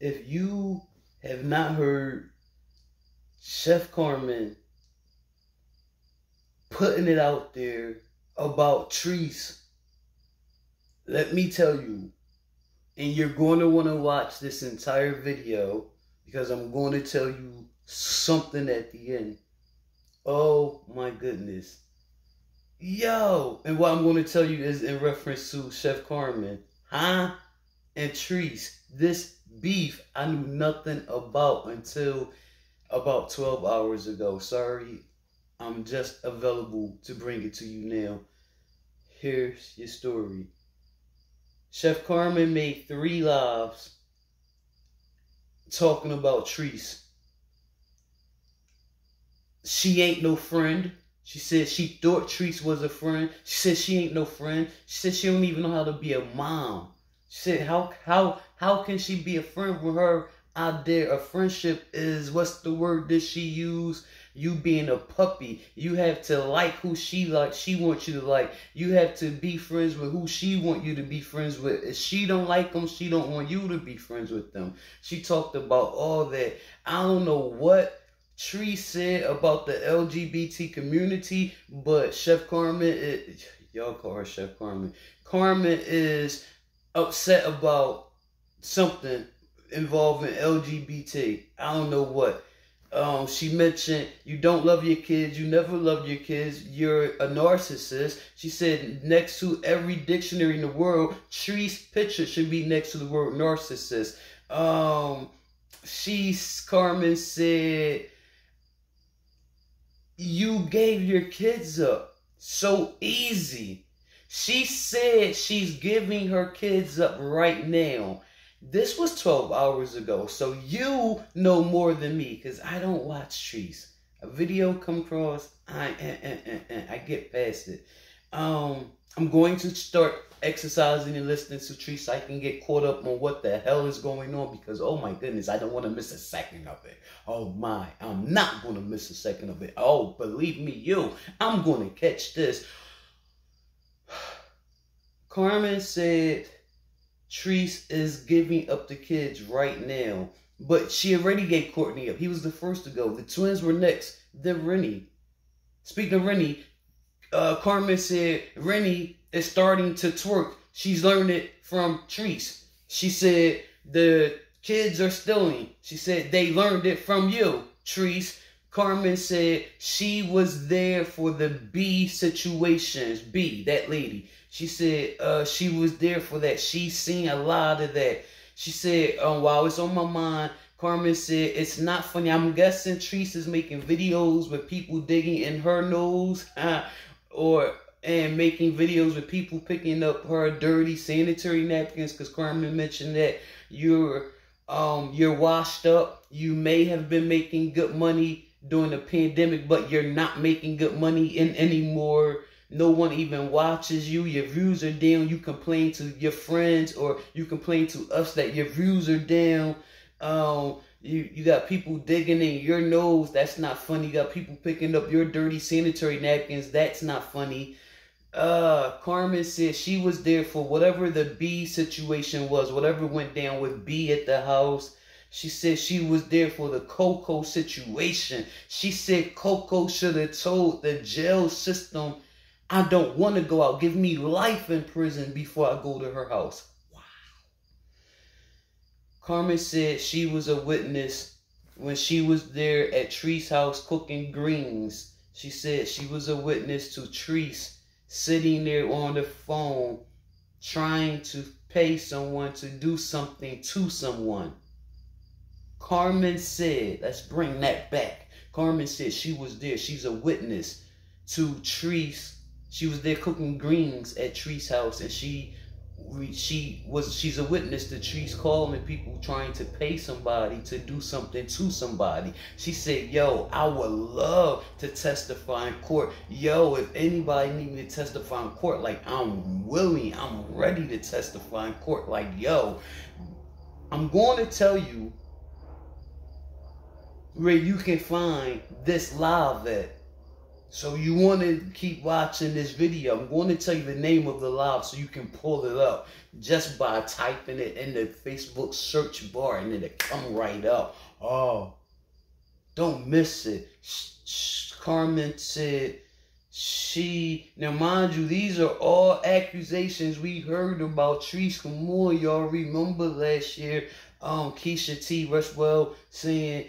if you have not heard Chef Carmen putting it out there about Treese, let me tell you, and you're going to want to watch this entire video because I'm going to tell you something at the end. Oh my goodness. Yo! And what I'm going to tell you is in reference to Chef Carmen. Huh? And Treese. This beef I knew nothing about until about 12 hours ago. Sorry, I'm just available to bring it to you now. Here's your story. Chef Carmen made three lives talking about Treese. She ain't no friend. She said she thought Treese was a friend. She said she ain't no friend. She said she don't even know how to be a mom. Said how how how can she be a friend with her out there? A friendship is what's the word that she used? You being a puppy. You have to like who she like. She wants you to like. You have to be friends with who she want you to be friends with. If she don't like them, she don't want you to be friends with them. She talked about all that. I don't know what Tree said about the LGBT community, but Chef Carmen, it, y'all call her Chef Carmen. Carmen is upset about something involving LGBT. I don't know what. Um, she mentioned you don't love your kids, you never loved your kids, you're a narcissist. She said next to every dictionary in the world, Tree's picture should be next to the word narcissist. Um, she Carmen said you gave your kids up so easy. She said she's giving her kids up right now. This was 12 hours ago, so you know more than me because I don't watch Treese. A video come across, I, eh, eh, eh, I get past it. Um, I'm going to start exercising and listening to Treese so I can get caught up on what the hell is going on because oh my goodness, I don't want to miss a second of it. Oh my, I'm not going to miss a second of it. Oh, believe me, you, I'm going to catch this. Carmen said Treese is giving up the kids right now, but she already gave Courtney up. He was the first to go. The twins were next. Then Rennie. Speaking of Rennie, uh, Carmen said Rennie is starting to twerk. She's learned it from Treese. She said the kids are stealing. She said they learned it from you, Treese. Carmen said she was there for the B situations. B, that lady. She said uh, she was there for that. She's seen a lot of that. She said, um, while it's on my mind, Carmen said it's not funny. I'm guessing Treese is making videos with people digging in her nose, or and making videos with people picking up her dirty sanitary napkins. Because Carmen mentioned that you're um you're washed up. You may have been making good money during the pandemic, but you're not making good money in anymore. No one even watches you. Your views are down. You complain to your friends or you complain to us that your views are down. Um, you you got people digging in your nose. That's not funny. You got people picking up your dirty sanitary napkins. That's not funny. Uh, Carmen said she was there for whatever the B situation was, whatever went down with B at the house. She said she was there for the Coco situation. She said Coco should have told the jail system, I don't want to go out. Give me life in prison before I go to her house. Wow. Carmen said she was a witness when she was there at Treese house cooking greens. She said she was a witness to Treese sitting there on the phone trying to pay someone to do something to someone. Carmen said, let's bring that back. Carmen said she was there. She's a witness to Treese. She was there cooking greens at Tree's house and she she was she's a witness to Treese calling people trying to pay somebody to do something to somebody. She said, "Yo, I would love to testify in court. Yo, if anybody need me to testify in court, like I'm willing, I'm ready to testify in court. Like, yo, I'm going to tell you where you can find this live at. So you want to keep watching this video. I'm going to tell you the name of the live so you can pull it up just by typing it in the Facebook search bar and it'll come right up. Oh, don't miss it. Carmen said she, now mind you, these are all accusations we heard about Treese Moore. Y'all remember last year, um, Keisha T. Rushwell saying,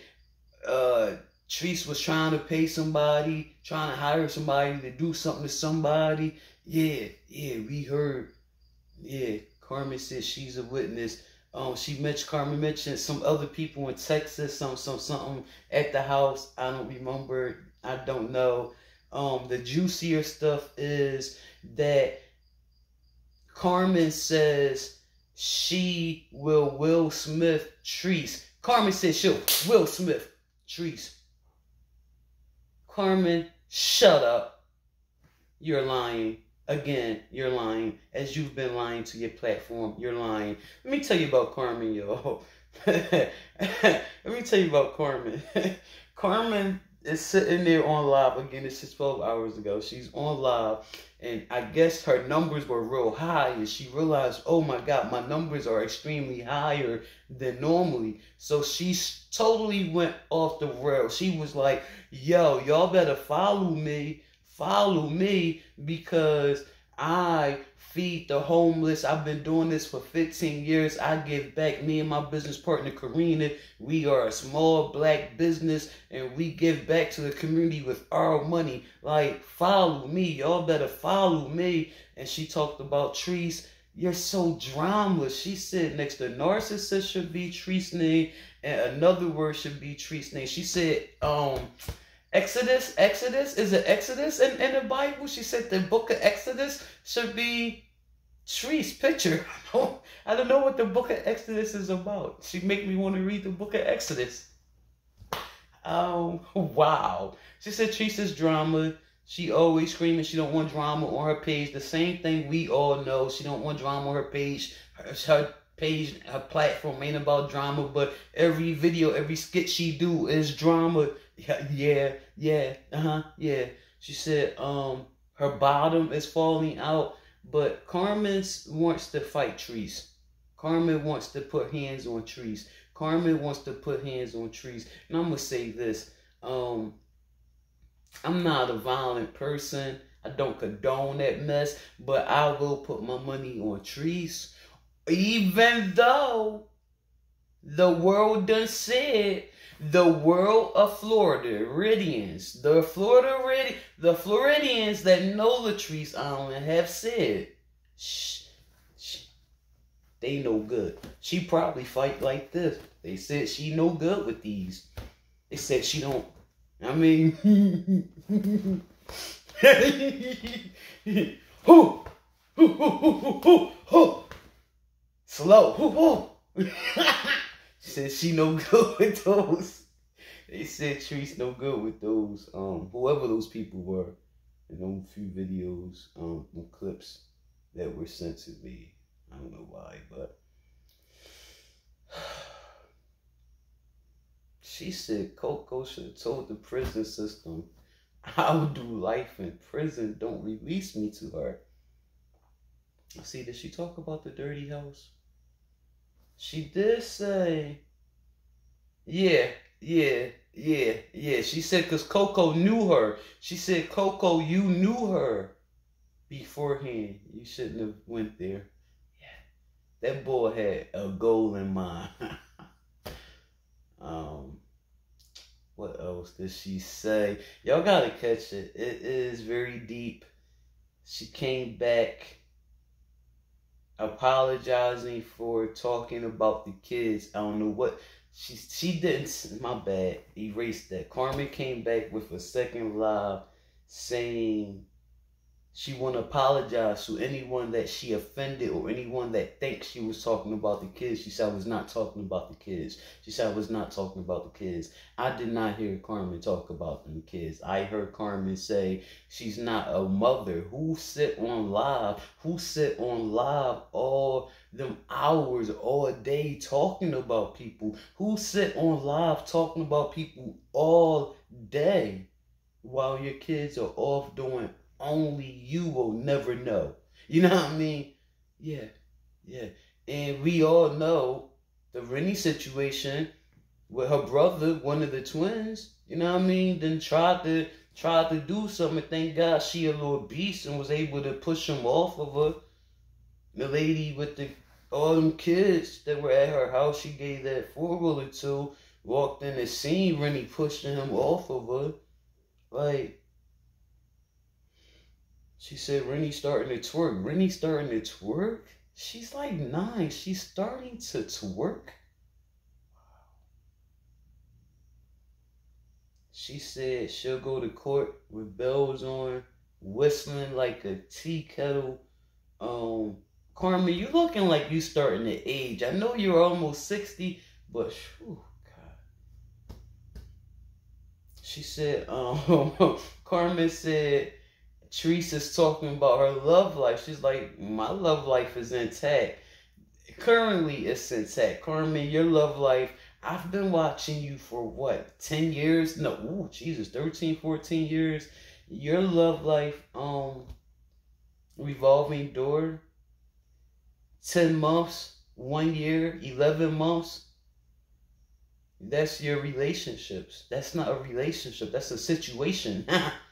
uh, Treese was trying to pay somebody, trying to hire somebody to do something to somebody. Yeah, yeah, we heard. Yeah, Carmen says she's a witness. Um, she mentioned Carmen mentioned some other people in Texas, some some something at the house. I don't remember. I don't know. Um, the juicier stuff is that Carmen says she will Will Smith Treese. Carmen says she'll Will Smith Treese. Carmen, shut up. You're lying. Again, you're lying. As you've been lying to your platform, you're lying. Let me tell you about Carmen, yo. Let me tell you about Carmen. Carmen is sitting there on live again. This is 12 hours ago. She's on live, and I guess her numbers were real high, and she realized, oh my God, my numbers are extremely higher than normally. So she totally went off the rail. She was like, yo, y'all better follow me, follow me, because I feed the homeless. I've been doing this for 15 years. I give back. Me and my business partner, Karina, we are a small black business and we give back to the community with our money. Like, follow me. Y'all better follow me. And she talked about Treese. You're so drama. She said next to narcissist should be Treese name and another word should be Treese name. She said, um, Exodus, Exodus, is it Exodus in, in the Bible? She said the book of Exodus should be Tree's picture. I don't know what the book of Exodus is about. She make me want to read the book of Exodus. Um, wow. She said Tree's drama. She always screaming she don't want drama on her page. The same thing we all know. She don't want drama on her page. Her, her page, her platform ain't about drama, but every video, every skit she do is drama. Yeah, yeah, yeah, uh-huh, yeah. She said um her bottom is falling out but Carmen wants to fight Treese. Carmen wants to put hands on Treese. Carmen wants to put hands on Treese. And I'm gonna say this. Um, I'm not a violent person. I don't condone that mess, but I will put my money on Treese. Even though the world done said the world of Florida, Floridians, the Florida the Floridians that know Latrese Allen have said, shh, shh, they no good. She probably fight like this. They said she no good with these. They said she don't. I mean, who, who, who, who, who, who, slow, who, who. said she no good with those. They said Treese no good with those. Um, whoever those people were, in those few videos, um, clips that were sent to me. I don't know why, but she said Coco should have told the prison system "I'll do life in prison. Don't release me to her. See, did she talk about the dirty house? She did say, yeah, yeah, yeah, yeah. She said because Coco knew her. She said, Coco, you knew her beforehand. You shouldn't have went there. Yeah, that boy had a goal in mind. um, what else did she say? Y'all gotta catch it. It is very deep. She came back apologizing for talking about the kids. I don't know what she she didn't. My bad. Erased that. Carmen came back with a second live saying she want to apologize to anyone that she offended or anyone that thinks she was talking about the kids. She said I was not talking about the kids. She said I was not talking about the kids. I did not hear Carmen talk about them kids. I heard Carmen say she's not a mother. Who sit on live? Who sit on live all them hours all day talking about people? Who sit on live talking about people all day? while your kids are off doing only you will never know. You know what I mean? Yeah, yeah. And we all know the Rennie situation with her brother, one of the twins. You know what I mean? Then tried to tried to do something. Thank God she a little beast and was able to push him off of her. The lady with the all them kids that were at her house, she gave that four wheeler to, walked in the scene, Rennie pushing him off of her. Like she said Rennie starting to twerk. Rennie starting to twerk? She's like nine. She's starting to twerk. She said she'll go to court with bells on, whistling like a tea kettle. Um, Carmen, you looking like you starting to age. I know you're almost 60, but whew, God. She said, um, Carmen said Teresa's talking about her love life. She's like, my love life is intact. Currently, it's intact. Carmen, your love life I've been watching you for what, 10 years? No, ooh, Jesus, 13, 14 years. Your love life, um, revolving door, 10 months, one year, 11 months. That's your relationships. That's not a relationship, that's a situation.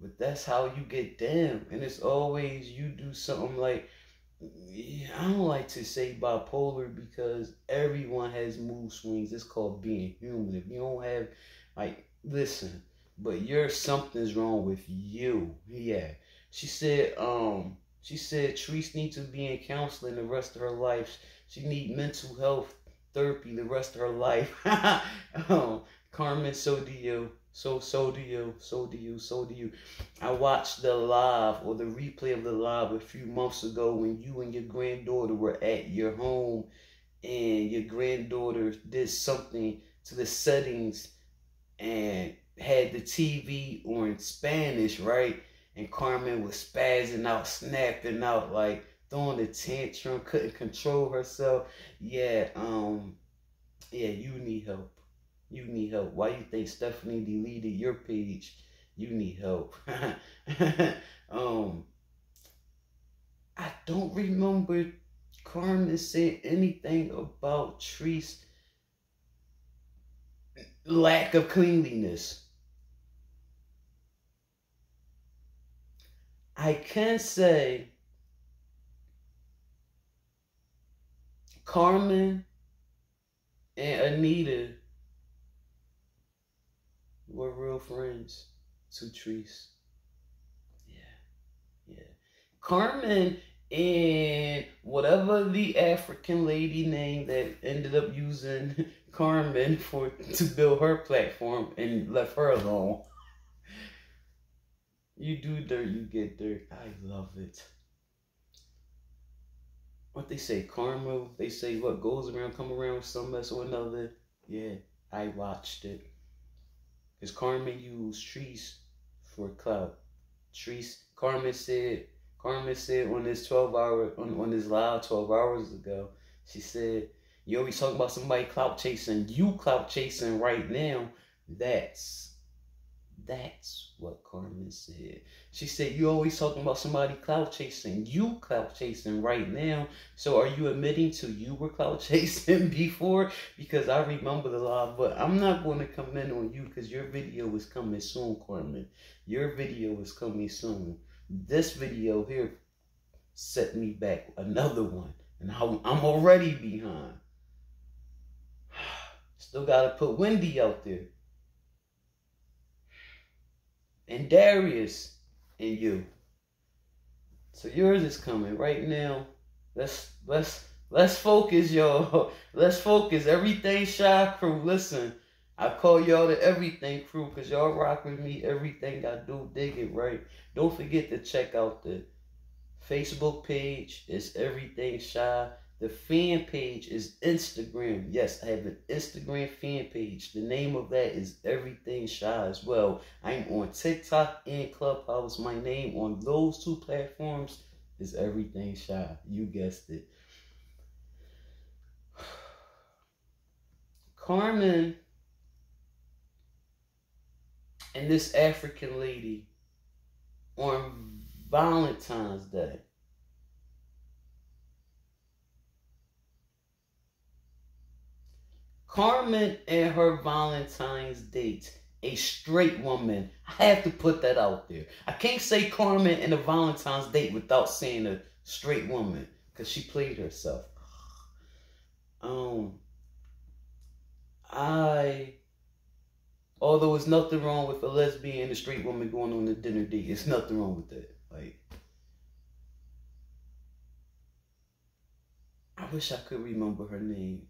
but that's how you get down. And it's always you do something like, I don't like to say bipolar because everyone has mood swings. It's called being human. If you don't have, like, listen, but you're something's wrong with you. Yeah. She said, um, she said Treese needs to be in counseling the rest of her life. She need mental health therapy the rest of her life. um, Carmen, so do you. So so do you, so do you, so do you. I watched the live or the replay of the live a few months ago when you and your granddaughter were at your home and your granddaughter did something to the settings and had the TV on Spanish, right? And Carmen was spazzing out, snapping out, like throwing a tantrum, couldn't control herself. Yeah, um, yeah, you need help. You need help. Why you think Stephanie deleted your page? You need help. um, I don't remember Carmen said anything about Treese lack of cleanliness. I can say Carmen and Anita we're real friends to Treese. Yeah. Yeah. Carmen and whatever the African lady name that ended up using Carmen for to build her platform and left her alone. You do dirt, you get dirt. I love it. What they say, karma. They say what goes around, come around, some mess or another. Yeah, I watched it. Because Carmen used Treese for clout. Treese. Carmen said, Carmen said on this 12 hour, on, on this live 12 hours ago, she said, you always talk about somebody clout chasing, you clout chasing right now. That's that's what Carmen said. She said, You always talking about somebody clout chasing. You clout chasing right now. So are you admitting to you were clout chasing before? Because I remember the law, but I'm not going to comment on you because your video is coming soon, Carmen. Your video is coming soon. This video here set me back another one. And I'm already behind. Still got to put Wendy out there and Darius and you. So yours is coming right now. Let's let's let's focus, y'all. Let's focus. Everything Shi crew. Listen, I call y'all the everything crew because y'all rock with me. Everything I do, dig it right. Don't forget to check out the Facebook page. It's everything Shi. The fan page is Instagram. Yes, I have an Instagram fan page. The name of that is Everything Shi as well. I'm on TikTok and Clubhouse. My name on those two platforms is Everything Shi. You guessed it. Carmen and this African lady on Valentine's Day. Carmen and her Valentine's date, a straight woman. I have to put that out there. I can't say Carmen and a Valentine's date without saying a straight woman because she played herself. Um, I, although it's nothing wrong with a lesbian and a straight woman going on a dinner date, it's nothing wrong with that. Like, I wish I could remember her name.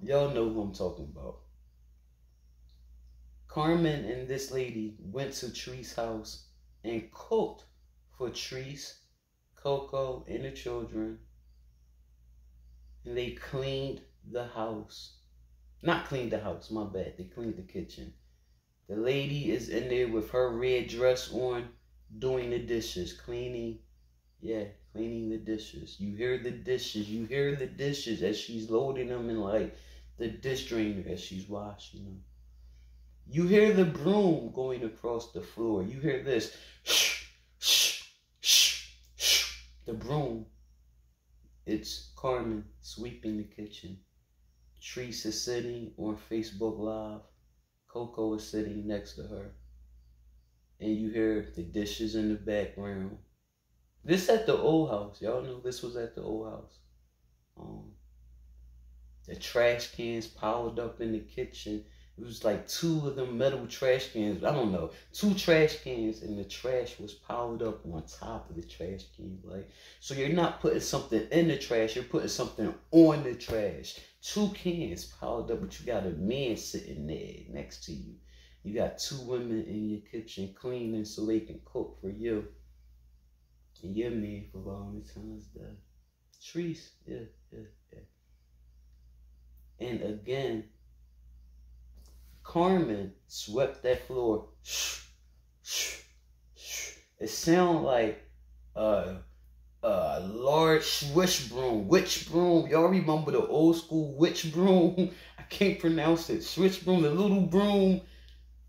Y'all know who I'm talking about. Carmen and this lady went to Tree's house and cooked for Treese, Coco, and the children. And they cleaned the house. Not cleaned the house, my bad. They cleaned the kitchen. The lady is in there with her red dress on, doing the dishes, cleaning. Yeah, cleaning the dishes. You hear the dishes. You hear the dishes as she's loading them in like the dish drainer as she's washing them. You hear the broom going across the floor. You hear this. Shh, shh, shh, shh. The broom. It's Carmen sweeping the kitchen. Treese is sitting on Facebook Live. Coco is sitting next to her. And you hear the dishes in the background. This at the old house. Y'all know this was at the old house. Um, the trash cans piled up in the kitchen. It was like two of them metal trash cans. I don't know, two trash cans, and the trash was piled up on top of the trash can. Like, so you're not putting something in the trash, you're putting something on the trash. Two cans piled up, but you got a man sitting there next to you. You got two women in your kitchen cleaning so they can cook for you. And your man for Valentine's Day. Treese, yeah, yeah, yeah. And again, Carmen swept that floor. It sounded like a, a large witch broom. Witch broom. Y'all remember the old school witch broom? I can't pronounce it. Switch broom, the little broom.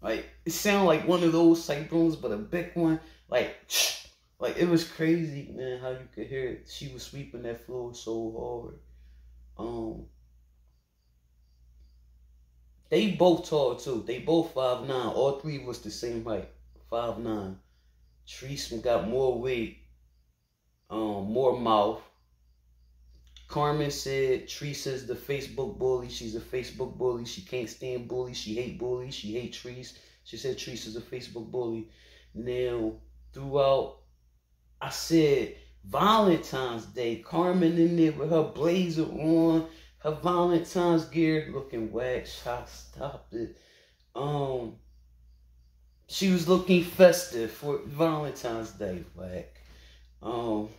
Like it sounded like one of those type brooms, but a big one. Like, like it was crazy, man. How you could hear it. She was sweeping that floor so hard. Um, they both tall too. They both five nine. All three was the same height. Five nine. Treese got more weight, um, more mouth. Carmen said Treese the Facebook bully. She's a Facebook bully. She can't stand bullies. She hate bullies. She hate Treese. She said Treese is a Facebook bully. Now, throughout, I said Valentine's Day, Carmen in there with her blazer on, her Valentine's gear looking wax. I stopped it. Um, she was looking festive for Valentine's Day, whack. Um,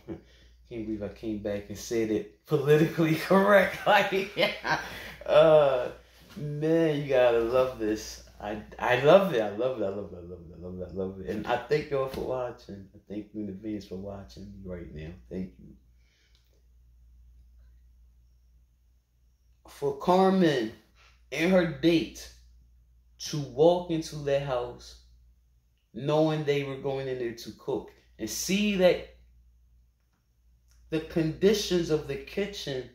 can't believe I came back and said it politically correct. Like, yeah. uh, man, you gotta love this. I I love it. I love it. I love it. I love it. I love it. I love it. And I thank y'all for watching. I thank you in advance for watching right now. Thank you. For Carmen and her date to walk into that house knowing they were going in there to cook and see that the conditions of the kitchen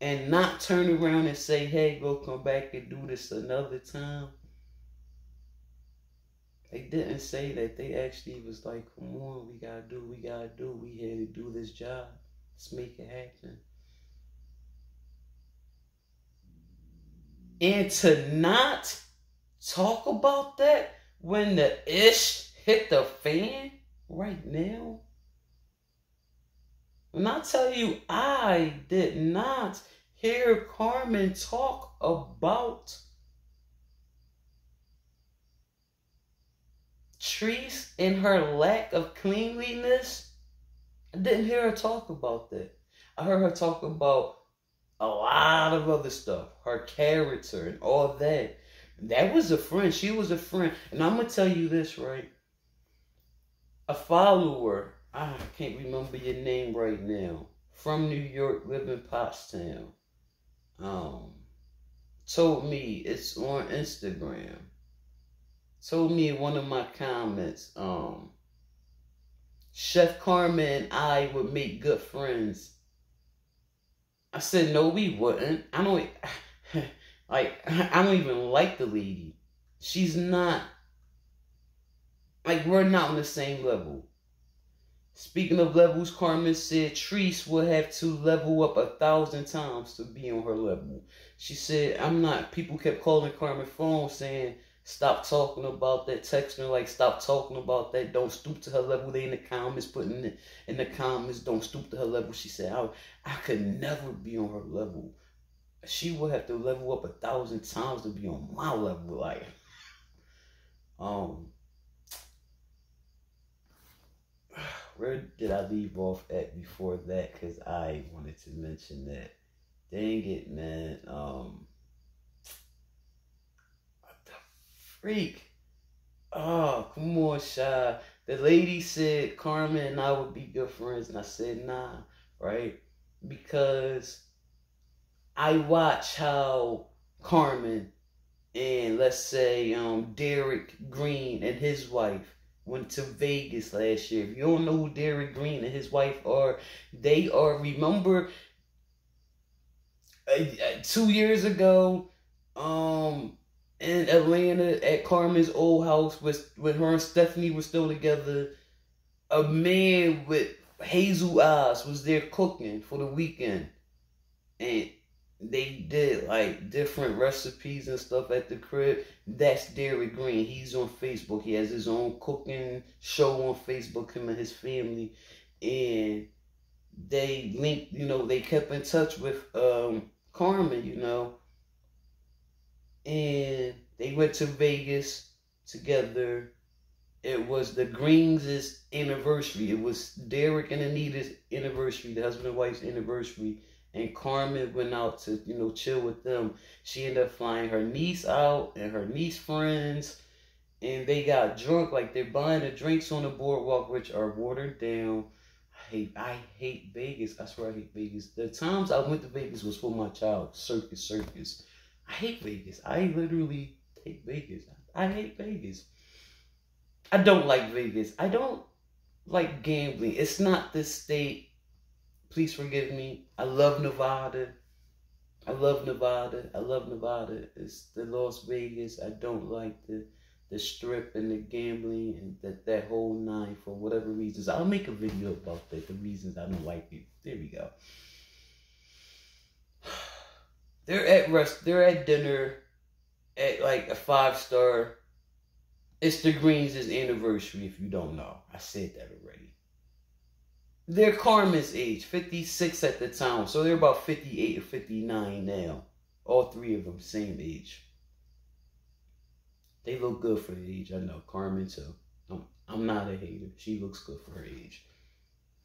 and not turn around and say, hey, go come back and do this another time. They didn't say that. They actually was like, come on, we gotta do, we gotta do, we had to do this job. Let's make it happen. And to not talk about that when the ish hit the fan right now. When I tell you, I did not hear Carmen talk about Treese and her lack of cleanliness. I didn't hear her talk about that. I heard her talk about a lot of other stuff, her character and all that. That was a friend. She was a friend. And I'm gonna tell you this, right? A follower, I can't remember your name right now, from New York, living in Pottstown, um, told me it's on Instagram told me in one of my comments, um, Chef Carmen and I would make good friends. I said, no, we wouldn't. I don't, like, I don't even like the lady. She's not, like, we're not on the same level. Speaking of levels, Carmen said Treese will have to level up a thousand times to be on her level. She said, I'm not, people kept calling Carmen phone saying, stop talking about that, texting her like, stop talking about that, don't stoop to her level. They in the comments, putting it in the comments, don't stoop to her level. She said, I, I could never be on her level. She would have to level up a thousand times to be on my level. Like, um, where did I leave off at before that? Because I wanted to mention that. Dang it, man. Um, what the freak? Oh, come on, Shi. The lady said Carmen and I would be good friends, and I said nah, right? Because I watch how Carmen and let's say um Derek Green and his wife went to Vegas last year. If you don't know who Derek Green and his wife are, they are, remember, uh, two years ago, um, in Atlanta at Carmen's old house with when her and Stephanie were still together, a man with hazel eyes was there cooking for the weekend. And they did like different recipes and stuff at the crib. That's Derek Green. He's on Facebook. He has his own cooking show on Facebook, him and his family. And they linked, you know, they kept in touch with um Carmen, you know. And they went to Vegas together. It was the Greens' anniversary. It was Derek and Anita's anniversary, the husband and wife's anniversary and Carmen went out to, you know, chill with them. She ended up flying her niece out and her niece friends, and they got drunk. Like they're buying the drinks on the boardwalk, which are watered down. I hate, I hate Vegas. I swear I hate Vegas. The times I went to Vegas was for my child. Circus, circus. I hate Vegas. I literally hate Vegas. I hate Vegas. I don't like Vegas. I don't like gambling. It's not the state Please forgive me. I love Nevada. I love Nevada. I love Nevada. It's the Las Vegas. I don't like the the strip and the gambling and that that whole nine for whatever reasons. I'll make a video about that. The reasons I don't like it. There we go. They're at rest. They're at dinner at like a five star. It's the Greens' anniversary. If you don't know, I said that already. They're Carmen's age, 56 at the time. So they're about 58 or 59 now. All three of them, same age. They look good for the age. I know. Carmen, too. I'm, I'm not a hater. She looks good for her age.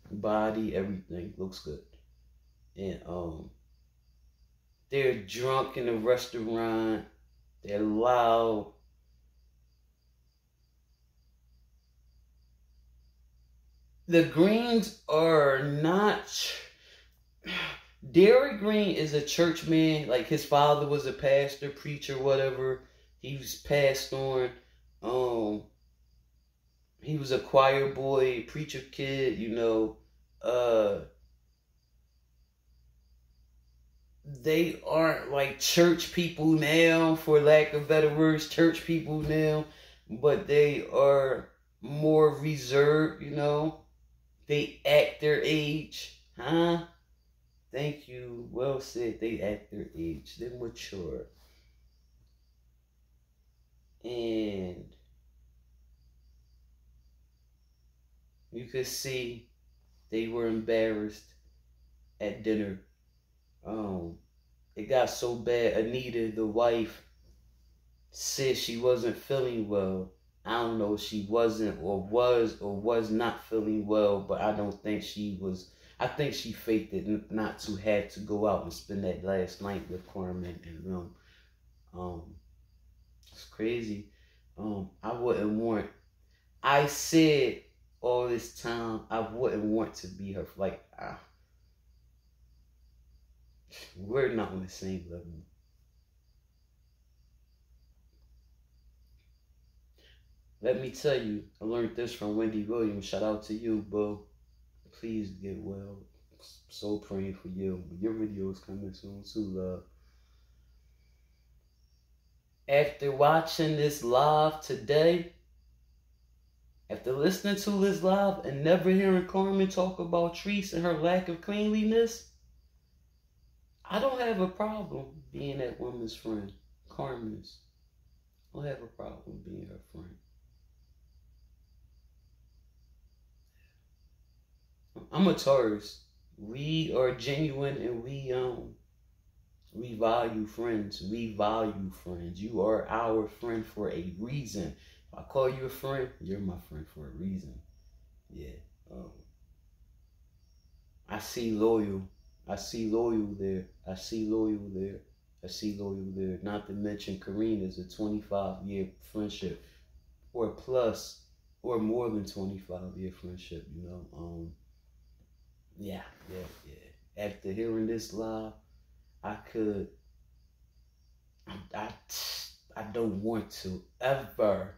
Body, everything looks good. And um, they're drunk in a restaurant. They're loud. the Greens are not. Derek Green is a church man. Like his father was a pastor, preacher, whatever. He was passed on. Um, he was a choir boy, preacher kid. You know, uh, they aren't like church people now, for lack of better words, church people now, but they are more reserved. You know, they act their age. Huh? Thank you. Well said. They act their age. They're mature. And you could see they were embarrassed at dinner. Um, it got so bad. Anita, the wife, said she wasn't feeling well. I don't know if she wasn't or was or was not feeling well, but I don't think she was. I think she faked it not to have to go out and spend that last night with Carmen and them. Um, it's crazy. Um, I wouldn't want. I said all this time I wouldn't want to be her. Like, uh, we're not on the same level. Let me tell you, I learned this from Wendy Williams. Shout out to you, boo. Please get well. So praying for you. Your video is coming soon too, love. After watching this live today, after listening to this live and never hearing Carmen talk about Treese and her lack of cleanliness, I don't have a problem being that woman's friend, Carmen's. I don't have a problem being her friend. I'm a Taurus. We are genuine and we um we value friends. We value friends. You are our friend for a reason. If I call you a friend, you're my friend for a reason. Yeah. Um, I see loyal. I see loyal there. I see loyal there. I see loyal there. Not to mention Karina is a 25 year friendship or plus or more than 25 year friendship, you know. Um yeah, yeah, yeah. After hearing this live, I could I, I, I don't want to ever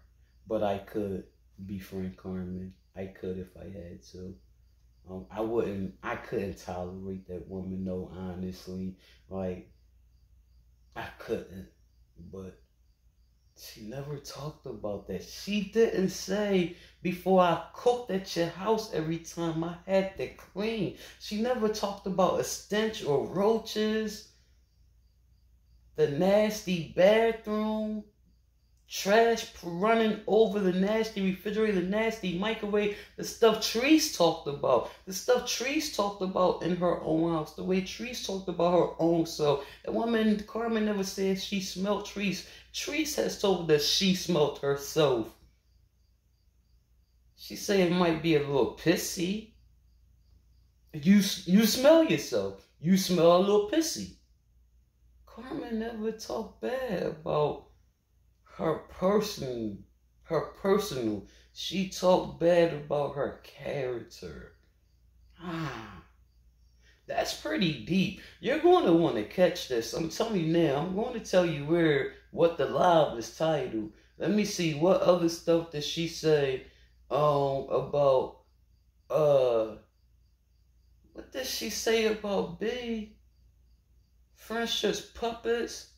but I could befriend Carmen. I could if I had to. Um, I wouldn't. I couldn't tolerate that woman. No, honestly, like I couldn't. But she never talked about that. She didn't say before I cooked at your house every time I had to clean. She never talked about a stench or roaches. The nasty bathroom trash running over the nasty refrigerator, the nasty microwave, the stuff Treese talked about, the stuff Treese talked about in her own house, the way Treese talked about her own self. That woman, Carmen never said she smelled Treese. Treese has told us she smelled herself. She said it might be a little pissy. You, you smell yourself. You smell a little pissy. Carmen never talked bad about her person, her personal. She talked bad about her character. Ah, that's pretty deep. You're going to want to catch this. I'm telling you now. I'm going to tell you where what the live is titled. Let me see what other stuff does she say um about uh what does she say about B? Friendships puppets?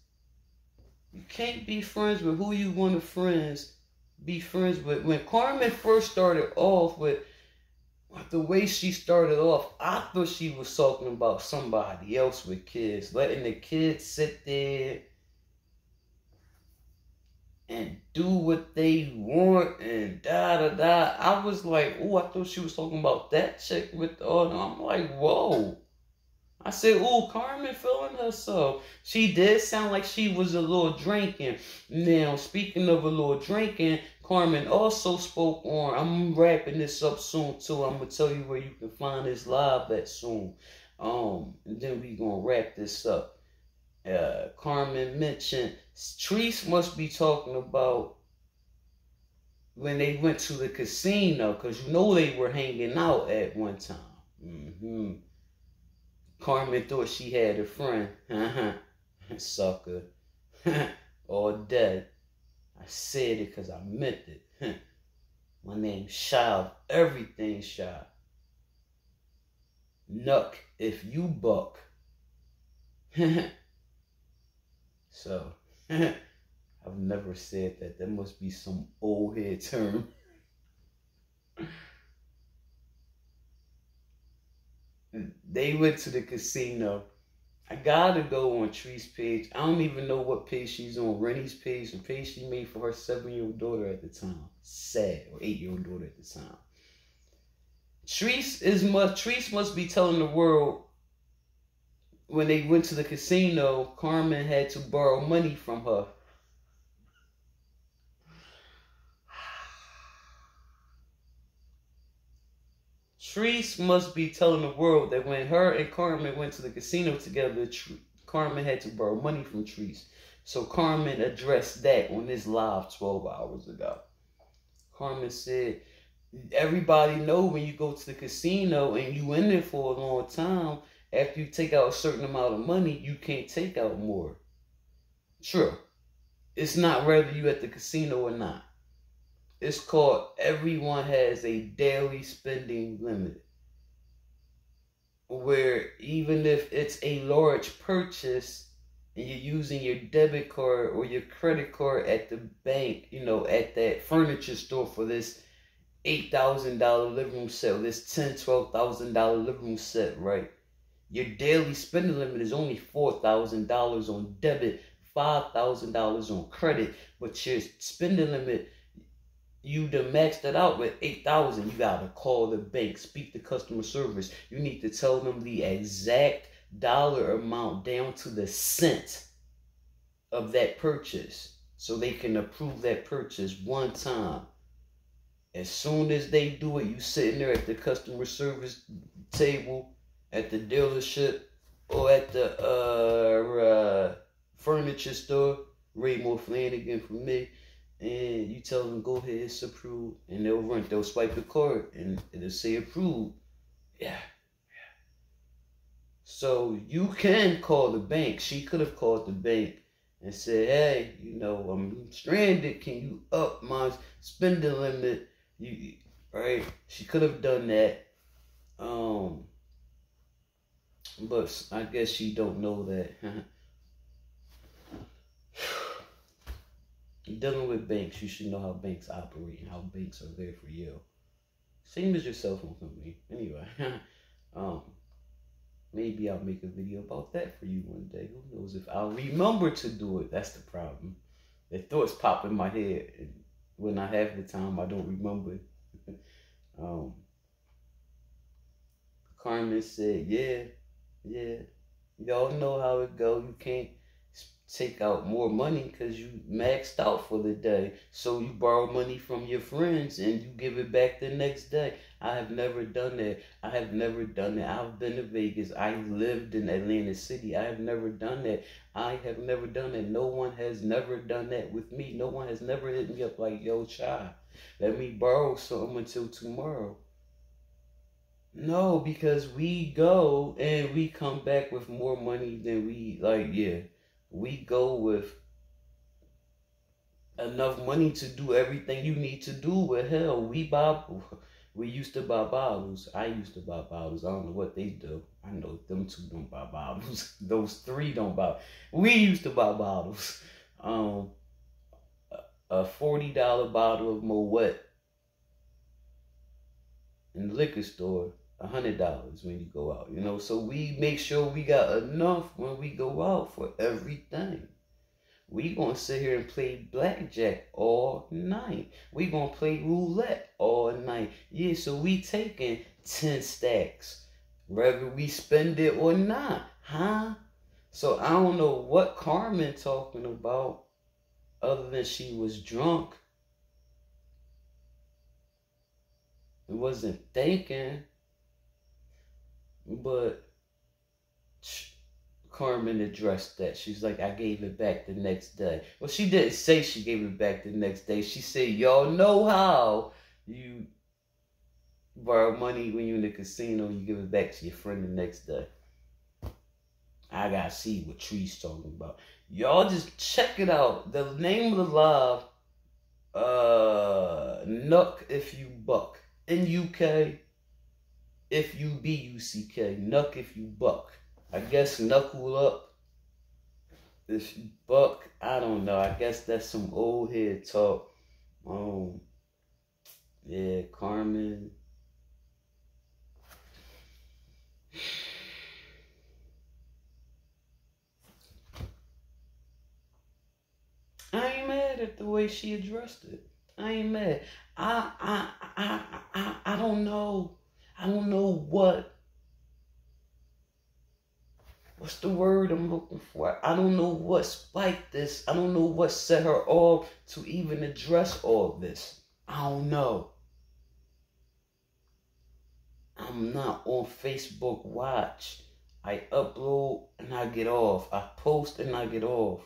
You can't be friends with who you want to friends. Be friends with. When Carmen first started off with the way she started off, I thought she was talking about somebody else with kids, letting the kids sit there and do what they want and da da da. I was like, oh, I thought she was talking about that chick with the. Oh, I'm like, whoa. I said, "Oh, Carmen feeling herself." She did sound like she was a little drinking. Now, speaking of a little drinking, Carmen also spoke on. I'm wrapping this up soon too. I'm gonna tell you where you can find this live at soon. Um, and then we gonna wrap this up. Uh, Carmen mentioned Treese must be talking about when they went to the casino, cause you know they were hanging out at one time. Mm-hmm. Carmen thought she had a friend. Sucker. All dead. I said it because I meant it. My name's Shive. Everything Shive. Nuck if you buck. so, I've never said that. That must be some old head term. They went to the casino. I gotta go on Tree's page. I don't even know what page she's on. Rennie's page, the page she made for her seven-year-old daughter at the time. Sad, or eight-year-old daughter at the time. Treese is must Treese must be telling the world when they went to the casino, Carmen had to borrow money from her Treese must be telling the world that when her and Carmen went to the casino together, Carmen had to borrow money from Treese. So Carmen addressed that on this live 12 hours ago. Carmen said, everybody know when you go to the casino and you in there for a long time, after you take out a certain amount of money, you can't take out more. True. It's not whether you at the casino or not. It's called Everyone Has a Daily Spending Limit. Where even if it's a large purchase and you're using your debit card or your credit card at the bank, you know, at that furniture store for this eight thousand dollar living room set, this ten, twelve thousand dollar living room set, right? Your daily spending limit is only four thousand dollars on debit, five thousand dollars on credit, but your spending limit you done maxed it out with 8,000. You got to call the bank, speak to customer service. You need to tell them the exact dollar amount down to the cent of that purchase so they can approve that purchase one time. As soon as they do it, you sitting there at the customer service table at the dealership or at the uh, uh, furniture store. Raymour Flanigan for me and you tell them go ahead, it's approved, and they'll run, they'll swipe the card, and it'll say approved. Yeah, yeah. So you can call the bank. She could have called the bank and said, "Hey, you know, I'm stranded. Can you up my spending limit?" You right? She could have done that. Um, but I guess she don't know that. dealing with banks, you should know how banks operate and how banks are there for you. Same as your cell phone company. Anyway, um, maybe I'll make a video about that for you one day. Who knows if I'll remember to do it? That's the problem. The thoughts pop in my head, and when I have the time, I don't remember. um, Carmen said, "Yeah, yeah, y'all know how it go. You can't." Take out more money because you maxed out for the day. So you borrow money from your friends and you give it back the next day. I have never done that. I have never done that. I've been to Vegas. I lived in Atlantic City. I have never done that. I have never done that. No one has never done that with me. No one has never hit me up like, yo, child, let me borrow something until tomorrow. No, because we go and we come back with more money than we like, yeah we go with enough money to do everything you need to do. With hell we buy we used to buy bottles. I used to buy bottles. I don't know what they do. I know them two don't buy bottles. Those three don't buy. We used to buy bottles. Um a $40 bottle of moet in the liquor store a hundred dollars when you go out, you know. So we make sure we got enough when we go out for everything. We gonna sit here and play blackjack all night. We gonna play roulette all night. Yeah, so we taking ten stacks, whether we spend it or not, huh? So I don't know what Carmen talking about, other than she was drunk. It wasn't thinking. But Carmen addressed that. She's like, I gave it back the next day. Well, she didn't say she gave it back the next day. She said, Y'all know how you borrow money when you're in the casino, you give it back to your friend the next day. I gotta see what Treese talking about. Y'all just check it out. The name of the live, uh, Nuck If You Buck in UK if you be UCK, knuck if you buck. I guess knuckle up if you buck. I don't know. I guess that's some old head talk. Um, yeah, Carmen. I ain't mad at the way she addressed it. I ain't mad. I I I I I don't know I don't know what what's the word I'm looking for? I don't know what spiked this. I don't know what set her off to even address all this. I don't know. I'm not on Facebook Watch. I upload and I get off. I post and I get off.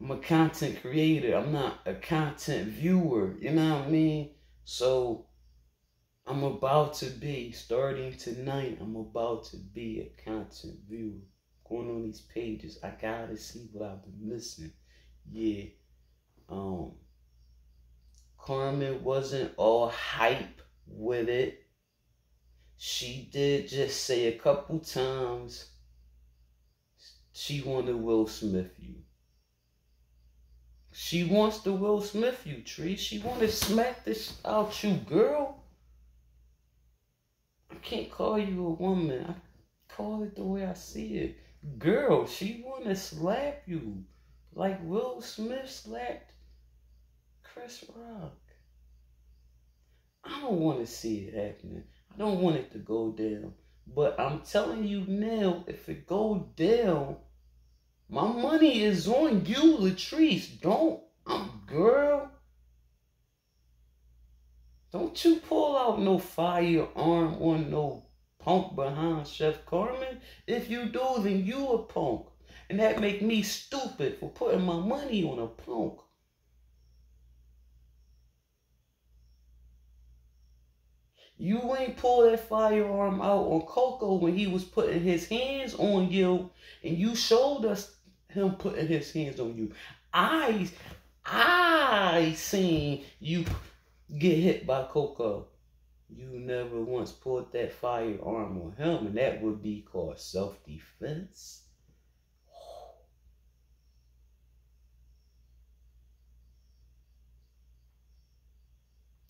I'm a content creator. I'm not a content viewer. You know what I mean? So I'm about to be, starting tonight, I'm about to be a content viewer. Going on these pages, I gotta see what I've been missing. Yeah. Um, Carmen wasn't all hype with it. She did just say a couple times she wanted Will Smith you. She wants the Will Smith you, Tree. She want to smack this out you, girl. I can't call you a woman. I call it the way I see it. Girl, she want to slap you like Will Smith slapped Chris Rock. I don't want to see it happening. I don't want it to go down. But I'm telling you now, if it go down, my money is on you, Latrese. Don't, I'm girl. Don't you pull out no firearm on no punk behind Chef Carmen. If you do, then you a punk. And that make me stupid for putting my money on a punk. You ain't pull that firearm out on Coco when he was putting his hands on you, and you showed us him putting his hands on you. I, I seen you get hit by Coco. You never once pulled that firearm on him, and that would be called self-defense.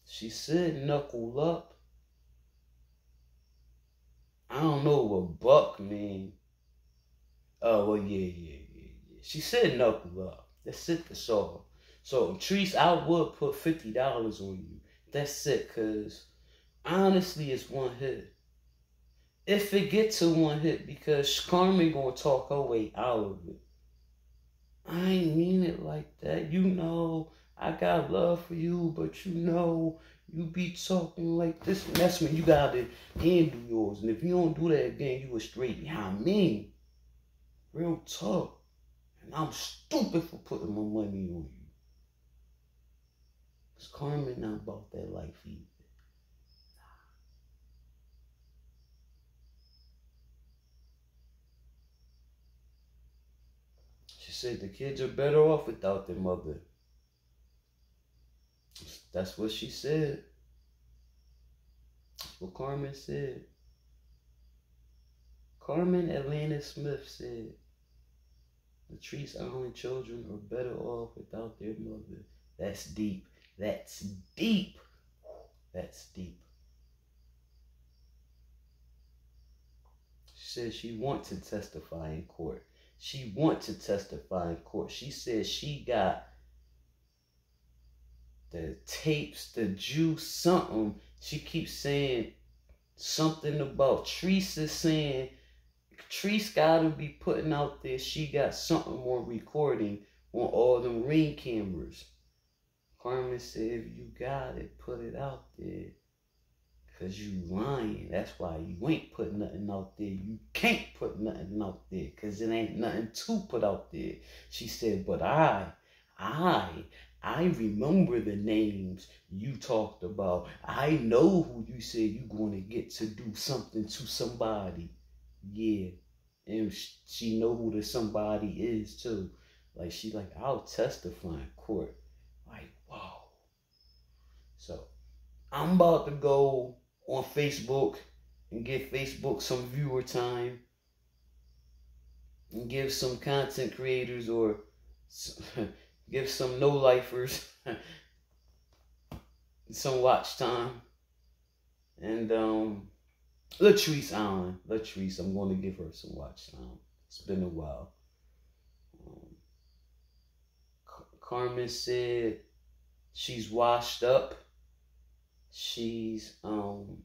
She said knuckle up. I don't know what buck mean. Oh, well, yeah, yeah, yeah, yeah. She said knuckle up. That's it, that's all. So, Treese, I would put $50 on you. That's it, because honestly, it's one hit. If it gets to one hit, because Carmen gonna talk her way out of it. I ain't mean it like that. You know, I got love for you, but you know, you be talking like this, and that's when you gotta handle yours. And if you don't do that again, you a straight. I mean, real tough. And I'm stupid for putting my money on you. Cause Carmen not about that life either. She said the kids are better off without their mother. That's what she said. That's what Carmen said. Carmen Atlanta Smith said, Latrese Allen children are better off without their mother. That's deep. That's deep. That's deep. She says she wants to testify in court. She wants to testify in court. She says she got the tapes, the juice, something. She keeps saying something about Teresa saying Treese gotta be putting out there she got something more recording on all them ring cameras. Carmen said if you got it, put it out there. Cause you lying. That's why you ain't put nothing out there. You can't put nothing out there. Cause it ain't nothing to put out there. She said, but I, I, I remember the names you talked about. I know who you said you going to get to do something to somebody. Yeah. And she know who the somebody is too. Like she like, I'll testify in court. So I'm about to go on Facebook and give Facebook some viewer time and give some content creators or give some no lifers some watch time. And um Latrese Allen. Latrese, I'm going to give her some watch time. It's been a while. Um, Carmen said she's washed up. She's um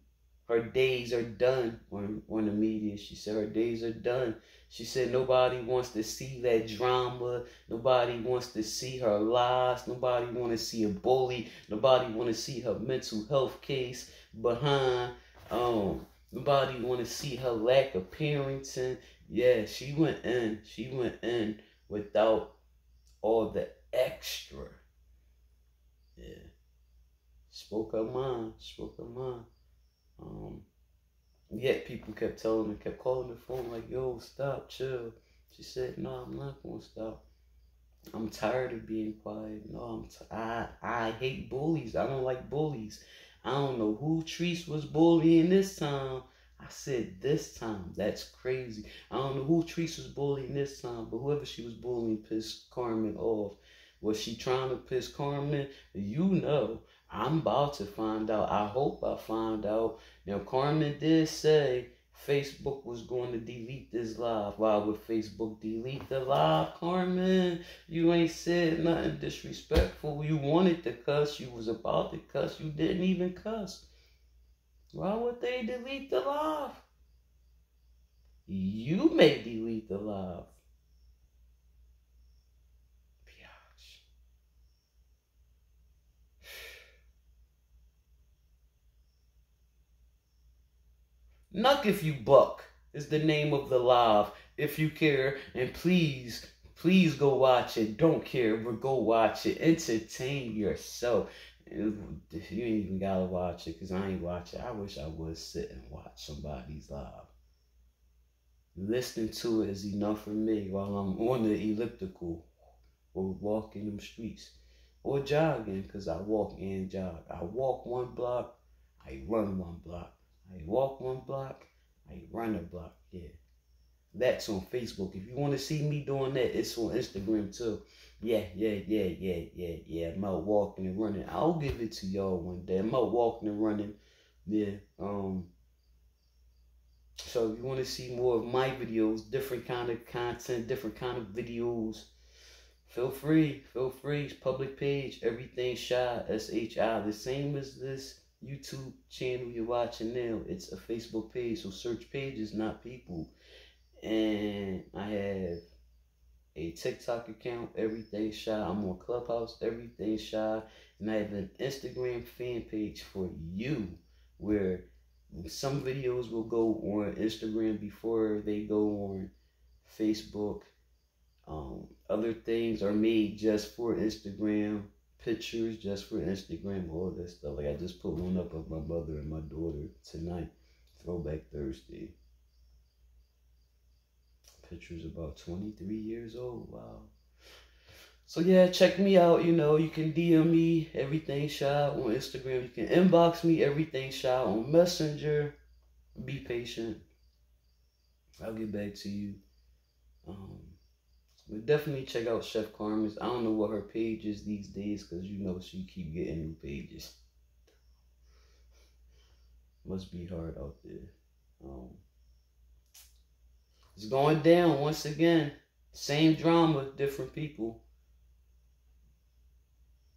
her days are done on, on the media. She said her days are done. She said nobody wants to see that drama. Nobody wants to see her lies. Nobody want to see a bully. Nobody want to see her mental health case behind um Nobody want to see her lack of parenting. Yeah, she went in. She went in without all the extra. Spoke her mind. Spoke her mind. Um, yet people kept telling her, kept calling the phone like, yo, stop, chill. She said, no, I'm not to stop. I'm tired of being quiet. No, I'm t- I I hate bullies. I don't like bullies. I don't know who Treese was bullying this time. I said this time. That's crazy. I don't know who Treese was bullying this time, but whoever she was bullying pissed Carmen off. Was she trying to piss Carmen? You know. I'm about to find out. I hope I find out. Now Carmen did say Facebook was going to delete this live. Why would Facebook delete the live, Carmen? You ain't said nothing disrespectful. You wanted to cuss. You was about to cuss. You didn't even cuss. Why would they delete the live? You may delete the live. Nuck if you buck is the name of the live. If you care, and please, please go watch it. Don't care, but go watch it. Entertain yourself. You ain't even gotta watch it because I ain't watch it. I wish I would sit and watch somebody's live. Listening to it is enough for me while I'm on the elliptical or walking them streets or jogging because I walk and jog. I walk one block, I run one block. I walk one block, I run a block. Yeah. That's on Facebook. If you want to see me doing that, it's on Instagram too. Yeah, yeah, yeah, yeah, yeah, yeah. I'm out walking and running. I'll give it to y'all one day. I'm out walking and running. Yeah. Um. So if you want to see more of my videos, different kind of content, different kind of videos, feel free. Feel free. It's public page. Everything Shi. S H I. The same as this YouTube channel you're watching now, it's a Facebook page. So search pages, not people. And I have a TikTok account, Everything Shi. I'm on Clubhouse, Everything Shi. And I have an Instagram fan page for you where some videos will go on Instagram before they go on Facebook. Um, other things are made just for Instagram pictures just for Instagram, all that stuff. Like I just put one up of my mother and my daughter tonight, Throwback Thursday. Pictures about 23 years old. Wow. So yeah, check me out. You know, you can DM me everything shot on Instagram. You can inbox me everything shot on Messenger. Be patient. I'll get back to you. Um, but definitely check out Chef Carmen's. I don't know what her page is these days because you know she keep getting new pages. Must be hard out there. Um, it's going down once again. Same drama, different people.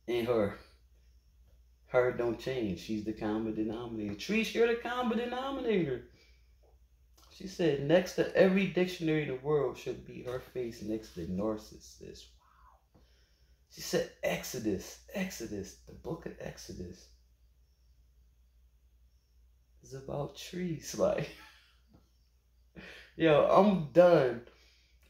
And her. Her don't change. She's the common denominator. Treese, you're the common denominator. She said, next to every dictionary in the world should be her face next to Narcissus. Wow. She said, Exodus, Exodus, the book of Exodus is about Treese. Like, yo, I'm done.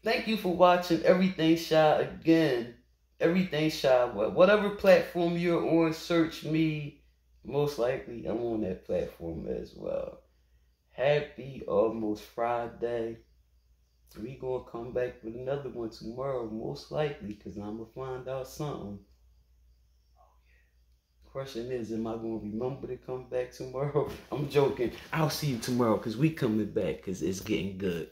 Thank you for watching Everything Shi again. Everything Shi. Whatever platform you're on, search me. Most likely, I'm on that platform as well. Happy almost Friday. We gonna come back with another one tomorrow, most likely, cause I'm gonna find out something. Question is, am I gonna remember to come back tomorrow? I'm joking. I'll see you tomorrow, cause we coming back, cause it's getting good.